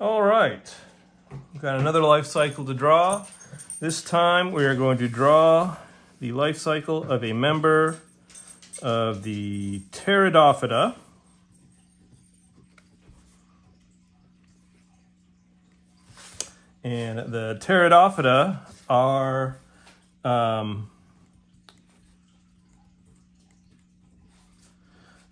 All right, we've got another life cycle to draw. This time we are going to draw the life cycle of a member of the Pteridophyta. And the Pteridophyta are um,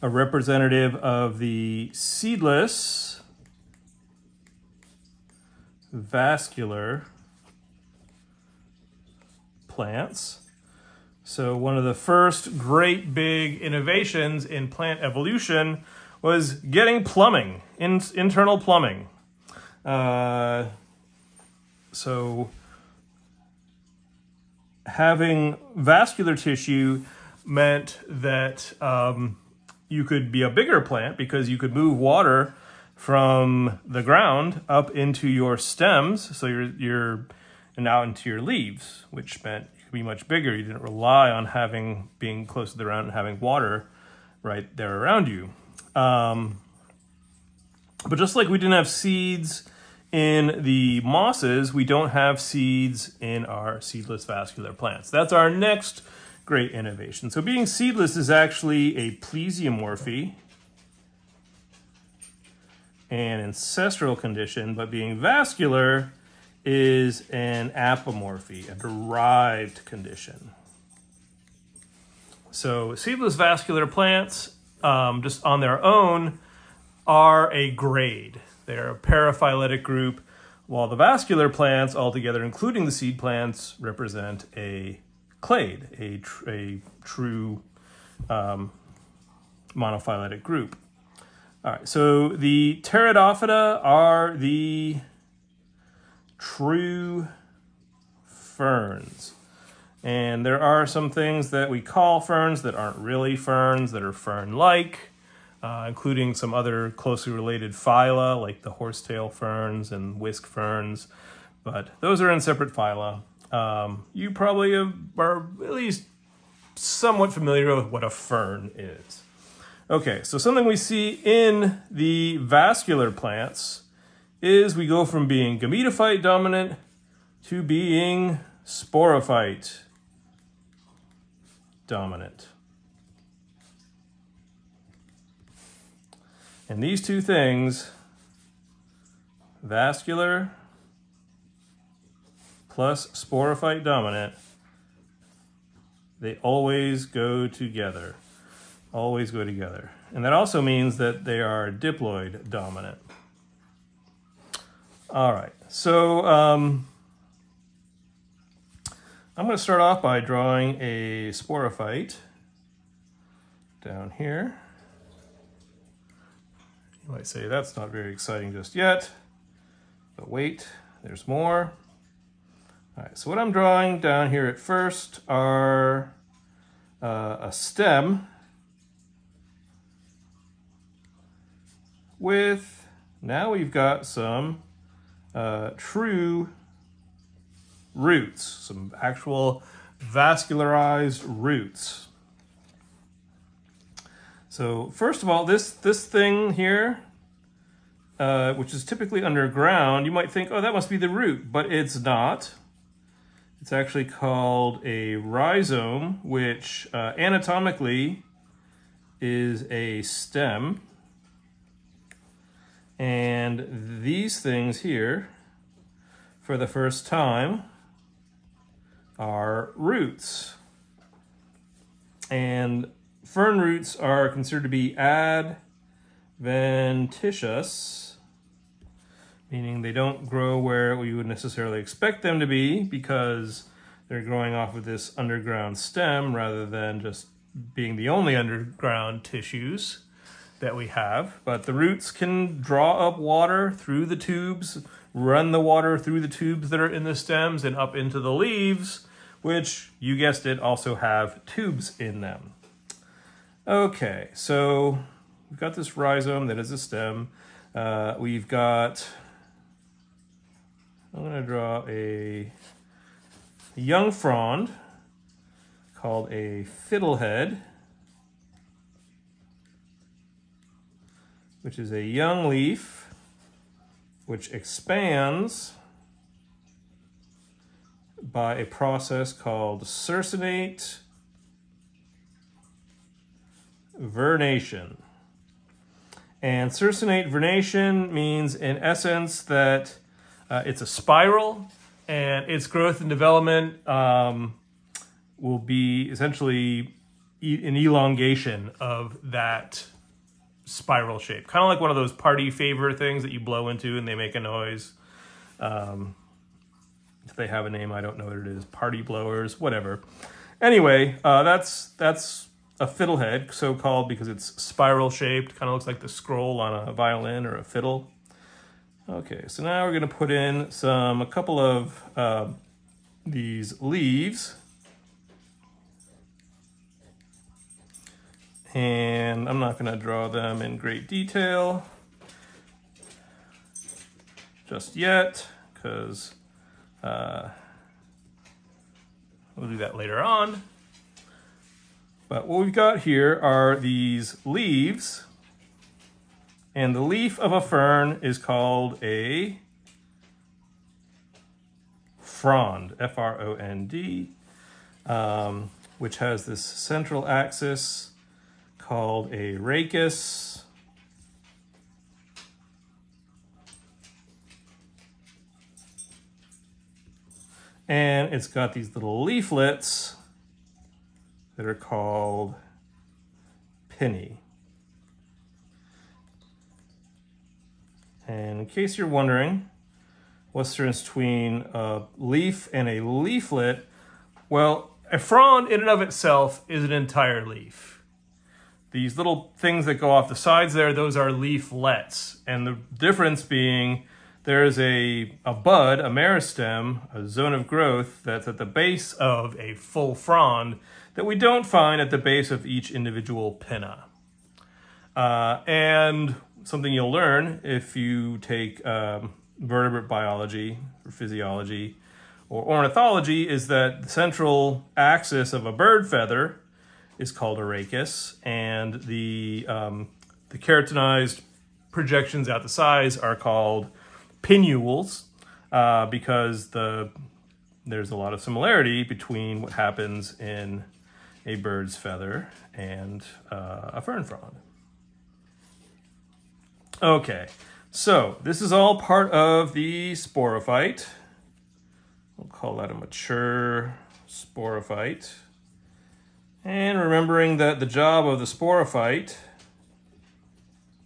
a representative of the seedless vascular plants. So one of the first great big innovations in plant evolution was getting plumbing, in, internal plumbing. Uh, so having vascular tissue meant that um, you could be a bigger plant because you could move water from the ground up into your stems, so you're, you're and out into your leaves, which meant you could be much bigger. You didn't rely on having being close to the ground and having water right there around you. Um, but just like we didn't have seeds in the mosses, we don't have seeds in our seedless vascular plants. That's our next great innovation. So being seedless is actually a plesiomorphy, an ancestral condition, but being vascular is an apomorphy, a derived condition. So seedless vascular plants, um, just on their own, are a grade. They're a paraphyletic group, while the vascular plants altogether, including the seed plants, represent a clade, a, tr a true um, monophyletic group. All right, so the Pteridophyta are the true ferns. And there are some things that we call ferns that aren't really ferns, that are fern-like uh, including some other closely related phyla like the horsetail ferns and whisk ferns, but those are in separate phyla. Um, you probably are at least somewhat familiar with what a fern is. Okay, so something we see in the vascular plants is we go from being gametophyte dominant to being sporophyte dominant. And these two things, vascular plus sporophyte dominant, they always go together. Always go together. And that also means that they are diploid dominant. All right, so um, I'm going to start off by drawing a sporophyte down here. You might say that's not very exciting just yet, but wait, there's more. All right, so what I'm drawing down here at first are uh, a stem with, now we've got some uh, true roots, some actual vascularized roots. So first of all, this, this thing here, uh, which is typically underground, you might think, oh, that must be the root, but it's not. It's actually called a rhizome, which uh, anatomically is a stem. And these things here, for the first time, are roots. And Fern roots are considered to be adventitious, meaning they don't grow where we would necessarily expect them to be because they're growing off of this underground stem rather than just being the only underground tissues that we have. But the roots can draw up water through the tubes, run the water through the tubes that are in the stems and up into the leaves, which, you guessed it, also have tubes in them. Okay, so we've got this rhizome that is a stem. Uh, we've got, I'm to draw a young frond called a fiddlehead, which is a young leaf which expands by a process called circinate vernation. And circinate vernation means, in essence, that uh, it's a spiral and its growth and development um, will be essentially e an elongation of that spiral shape. Kind of like one of those party favor things that you blow into and they make a noise. Um, if they have a name, I don't know what it is. Party blowers, whatever. Anyway, uh, that's that's a fiddlehead, so called because it's spiral shaped. Kind of looks like the scroll on a violin or a fiddle. Okay, so now we're going to put in some a couple of uh, these leaves. And I'm not going to draw them in great detail just yet because uh, we'll do that later on. But what we've got here are these leaves. And the leaf of a fern is called a frond, F-R-O-N-D, um, which has this central axis called a rachis. And it's got these little leaflets that are called pinnae. And in case you're wondering, what's the difference between a leaf and a leaflet? Well, a frond in and of itself is an entire leaf. These little things that go off the sides there, those are leaflets. And the difference being there is a, a bud, a meristem, a zone of growth that's at the base of a full frond that we don't find at the base of each individual pinna. Uh, and something you'll learn if you take um, vertebrate biology or physiology or ornithology is that the central axis of a bird feather is called a rachis, and the, um, the keratinized projections out the sides are called pinnules uh, because the there's a lot of similarity between what happens in a bird's feather and uh, a fern frond. Okay, so this is all part of the sporophyte. We'll call that a mature sporophyte. And remembering that the job of the sporophyte,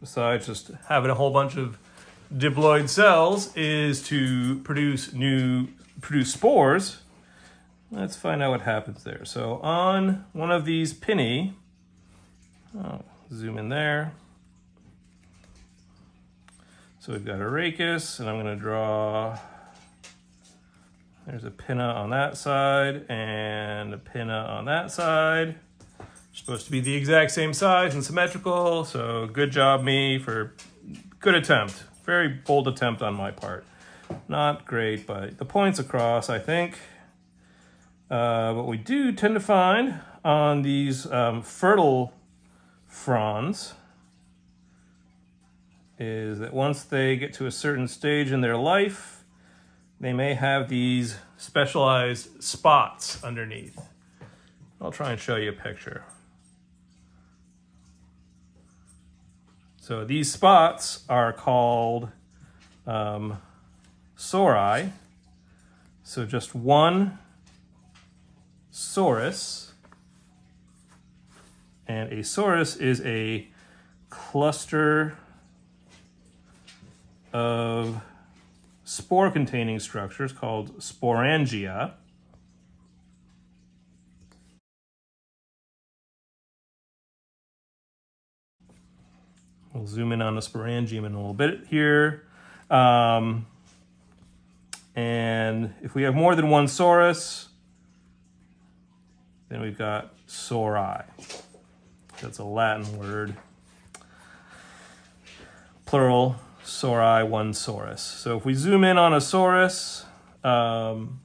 besides just having a whole bunch of diploid cells is to produce new produce spores. Let's find out what happens there. So on one of these pinnae, oh, zoom in there. So we've got a rachis, and I'm going to draw, there's a pinna on that side and a pinna on that side. supposed to be the exact same size and symmetrical, so good job me for good attempt. Very bold attempt on my part. Not great, but the point's across, I think. Uh, what we do tend to find on these um, fertile fronds is that once they get to a certain stage in their life, they may have these specialized spots underneath. I'll try and show you a picture. So these spots are called um, sori. So just one sorus. And a sorus is a cluster of spore-containing structures called sporangia. We'll zoom in on the sporangium in a little bit here. Um, and if we have more than one sorus, then we've got sori. That's a Latin word. Plural, sori, one sorus. So if we zoom in on a sorus, um,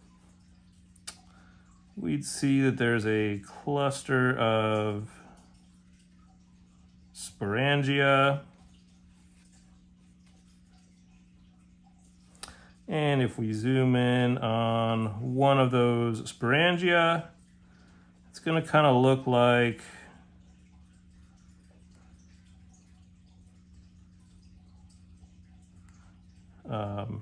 we'd see that there's a cluster of sporangia. And if we zoom in on one of those sporangia, it's going to kind of look like um,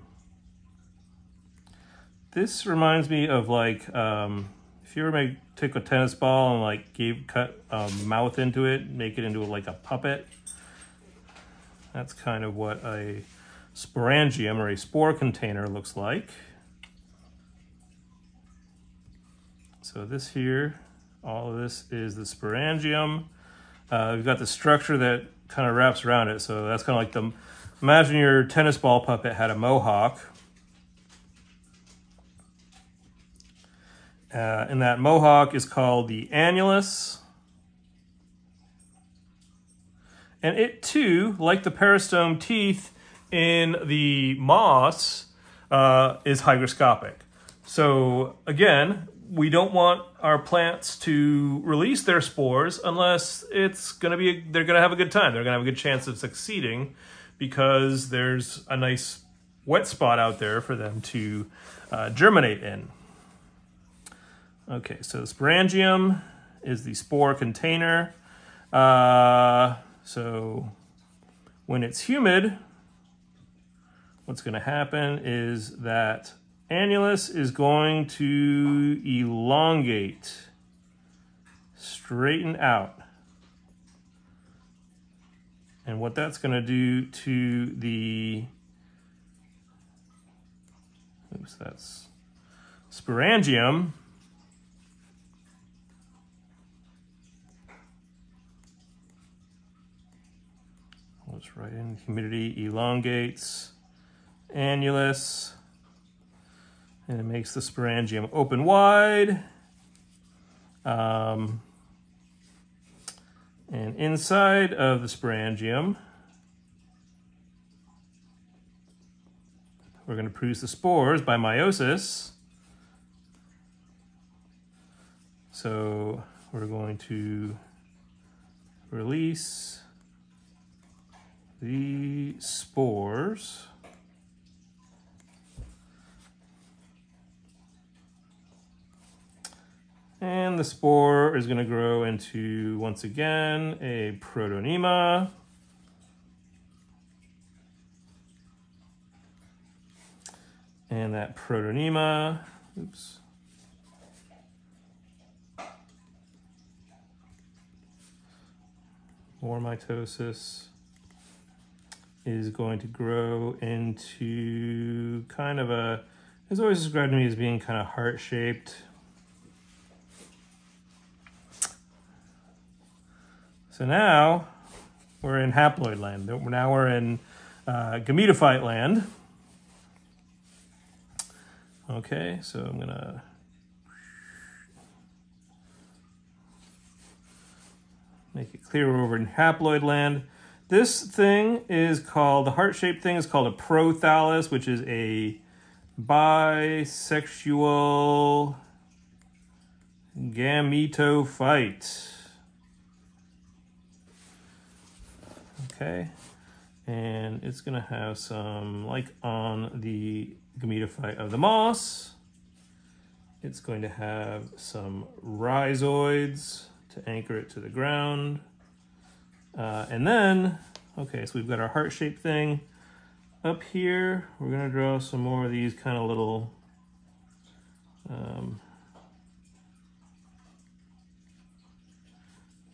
this reminds me of like um, if you ever make take a tennis ball and like gave cut a mouth into it, make it into like a puppet. That's kind of what a sporangium or a spore container looks like. So this here, all of this is the sporangium. Uh, we've got the structure that kind of wraps around it. So that's kind of like the, imagine your tennis ball puppet had a mohawk. Uh, and that mohawk is called the annulus. And it too, like the peristome teeth in the moss, uh, is hygroscopic. So again, we don't want our plants to release their spores unless it's going to be they're going to have a good time. They're going to have a good chance of succeeding because there's a nice wet spot out there for them to uh, germinate in. Okay, so sporangium is the spore container. Uh, so when it's humid, what's going to happen is that annulus is going to elongate, straighten out. And what that's going to do to the, oops, that's sporangium, Let's write in humidity elongates, annulus, and it makes the sporangium open wide. Um, and inside of the sporangium, we're going to produce the spores by meiosis. So we're going to release the spores. And the spore is going to grow into, once again, a protonema. And that protonema, oops, more mitosis is going to grow into kind of a, it's always described to me as being kind of heart-shaped. So now we're in haploid land. Now we're in uh, gametophyte land. Okay, so I'm gonna make it clear we're over in haploid land. This thing is called, the heart-shaped thing is called a prothallus, which is a bisexual gametophyte. Okay, and it's gonna have some, like on the gametophyte of the moss, it's going to have some rhizoids to anchor it to the ground. Uh, and then, okay, so we've got our heart-shaped thing. Up here, we're gonna draw some more of these kind of little um,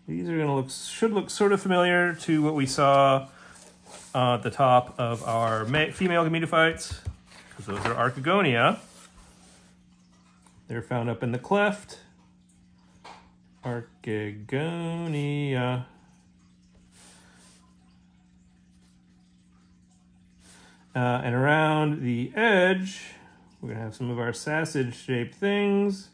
These are gonna look, should look sort of familiar to what we saw uh, at the top of our female gametophytes, because those are Archegonia. They're found up in the cleft. Archegonia. Uh, and around the edge, we're to have some of our sausage-shaped things.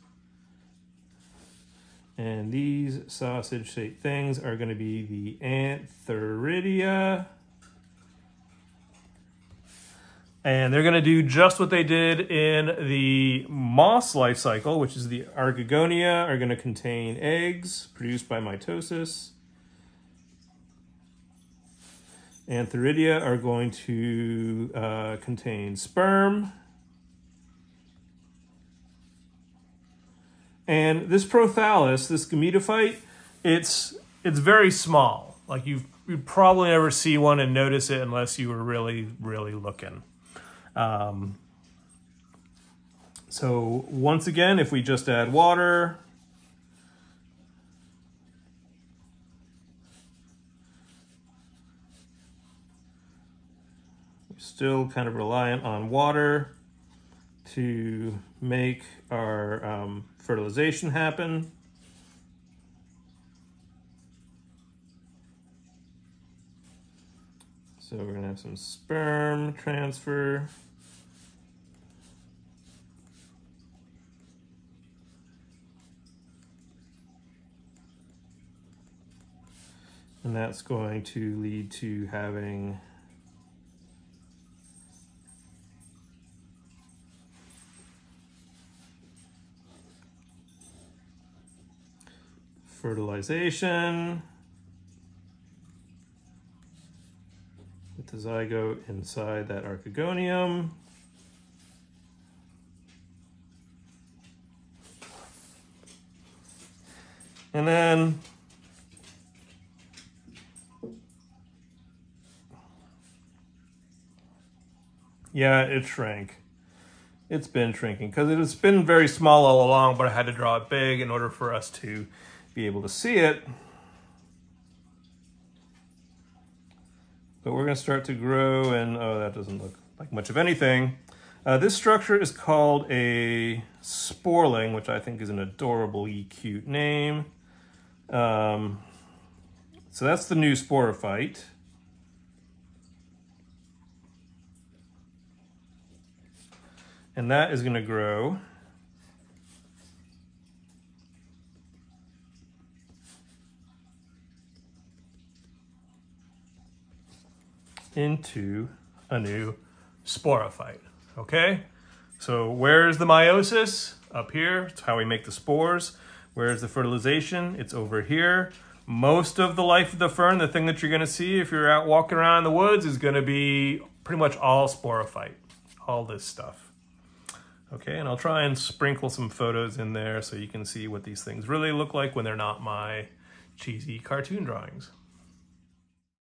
And these sausage-shaped things are going to be the Antheridia. And they're going to do just what they did in the moss life cycle, which is the Archegonia are going to contain eggs produced by mitosis. Antheridia are going to uh, contain sperm And this prothallus, this gametophyte, it's it's very small. Like you you probably never see one and notice it unless you were really really looking. Um, so once again, if we just add water, still kind of reliant on water to make our um, fertilization happen. So we're gonna have some sperm transfer. And that's going to lead to having fertilization with the zygote inside that archegonium. And then yeah, it shrank. It's been shrinking because it has been very small all along, but I had to draw it big in order for us to be able to see it. But we're going to start to grow and, oh, that doesn't look like much of anything. Uh, this structure is called a sporeling, which I think is an adorably cute name. Um, so that's the new sporophyte. And that is going to grow into a new sporophyte, okay? So where's the meiosis? Up here, it's how we make the spores. Where's the fertilization? It's over here. Most of the life of the fern, the thing that you're gonna see if you're out walking around in the woods is gonna be pretty much all sporophyte, all this stuff. Okay, and I'll try and sprinkle some photos in there so you can see what these things really look like when they're not my cheesy cartoon drawings.